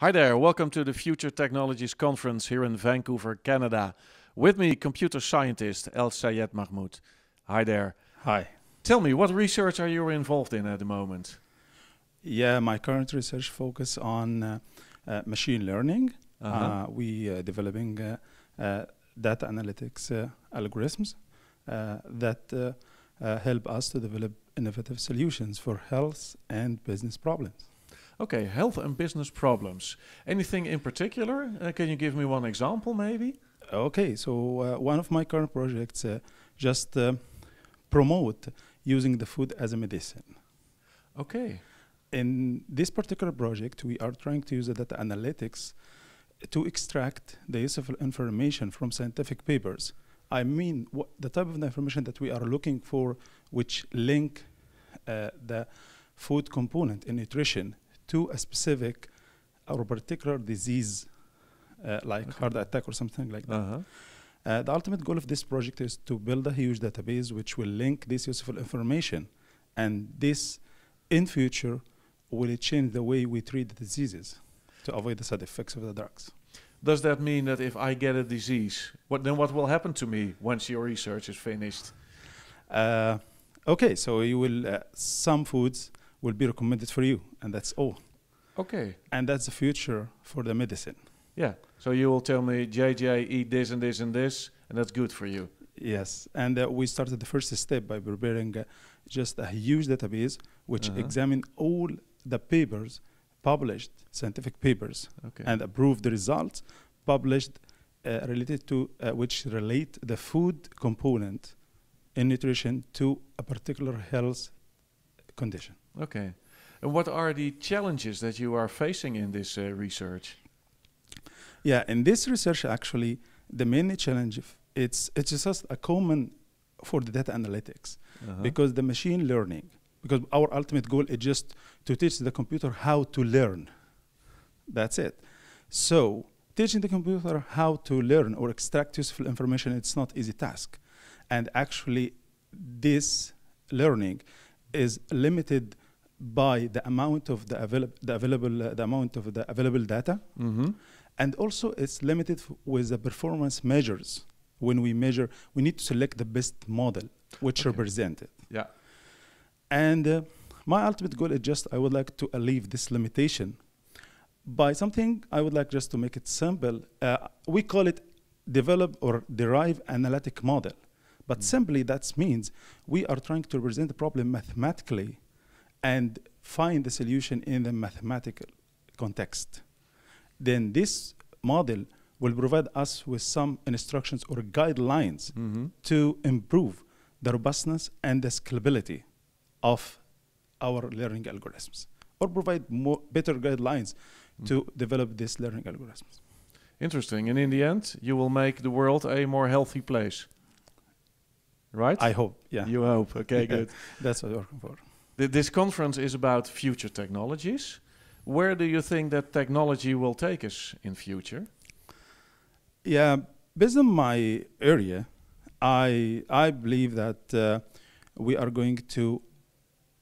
Hi there, welcome to the Future Technologies Conference here in Vancouver, Canada. With me, computer scientist El Sayed Mahmoud. Hi there. Hi. Tell me, what research are you involved in at the moment? Yeah, my current research focus on uh, uh, machine learning. Uh-huh. Uh, we are developing uh, uh, data analytics uh, algorithms uh, that uh, uh, help us to develop innovative solutions for health and business problems. Okay, health and business problems. Anything in particular? Uh, can you give me one example, maybe? Okay, so uh, one of my current projects uh, just uh, promote using the food as a medicine. Okay. In this particular project, we are trying to use the data analytics to extract the useful information from scientific papers. I mean, the type of information that we are looking for, which link uh, the food component in nutrition to a specific or particular disease, uh, like Okay. heart attack or something like that. Uh-huh. Uh, the ultimate goal of this project is to build a huge database which will link this useful information, and this, in future, will change the way we treat the diseases to avoid the side effects of the drugs. Does that mean that if I get a disease, what then what will happen to me once your research is finished? Uh, okay, so you will uh, some foods will be recommended for you, and that's all. Okay. And that's the future for the medicine. Yeah. So you will tell me, JJ, eat this and this and this, and that's good for you. Yes, and uh, we started the first step by preparing uh, just a huge database which Uh-huh. examine all the papers published, scientific papers, Okay. and approve the results published uh, related to uh, which relate the food component in nutrition to a particular health condition. Okay. And what are the challenges that you are facing in this uh, research? Yeah, in this research, actually, the main challenge it's it's just a common for the data analytics Uh-huh. because the machine learning because our ultimate goal is just to teach the computer how to learn. That's it. So teaching the computer how to learn or extract useful information it's not easy task, and actually, this learning is limited by the amount of the, avail- the available uh, the amount of the available data mm-hmm. and also it's limited f- with the performance measures when we measure we need to select the best model which Okay. represent it Yeah. and uh, my ultimate goal is just i would like to alleviate this limitation by something i would like just to make it simple uh, we call it develop or derive analytic model but Mm. simply that means we are trying to represent the problem mathematically and find the solution in the mathematical context then this model will provide us with some instructions or guidelines Mm-hmm. to improve the robustness and the scalability of our learning algorithms or provide more better guidelines to develop these learning algorithms Interesting. And in the end, you will make the world a more healthy place. Right? i hope yeah You hope. Okay, good. that's what we're working for Th- this conference is about future technologies. Where do you think that technology will take us in future? yeah based on my area i i believe that uh, we are going to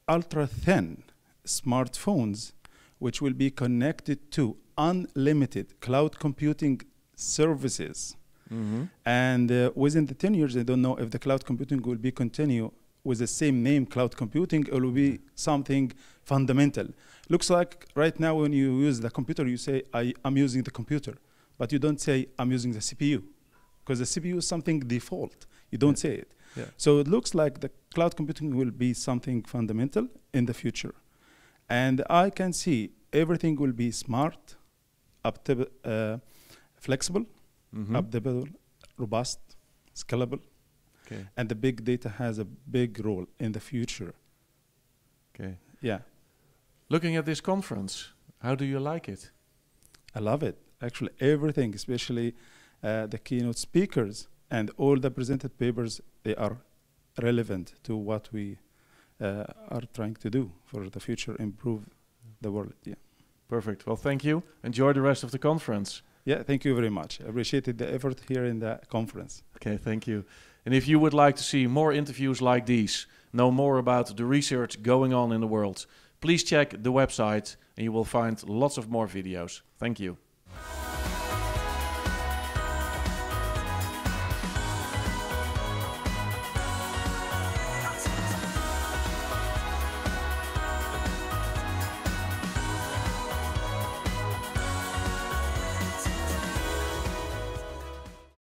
ultra thin smartphones which will be connected to unlimited cloud computing services Mm-hmm. And uh, within the 10 years, I don't know if the cloud computing will be continue with the same name, cloud computing, or will be something fundamental. Looks like right now when you use the computer, you say, I, I'm using the computer, but you don't say, I'm using the CPU, because the CPU is something default. You don't say it. Yeah. So it looks like the cloud computing will be something fundamental in the future. And I can see everything will be smart, uh, flexible, Mm-hmm. updatable, robust, scalable, Okay. and the big data has a big role in the future. Okay. Yeah, Looking at this conference, how do you like it? I love it. Actually, everything, especially uh, the keynote speakers and all the presented papers, they are relevant to what we uh, are trying to do for the future, improve the world. Yeah. Perfect. Well, thank you. Enjoy the rest of the conference. Yeah, thank you very much. I appreciated the effort here in the conference. Okay, thank you. And if you would like to see more interviews like these, know more about the research going on in the world, please check the website and you will find lots of more videos. Thank you.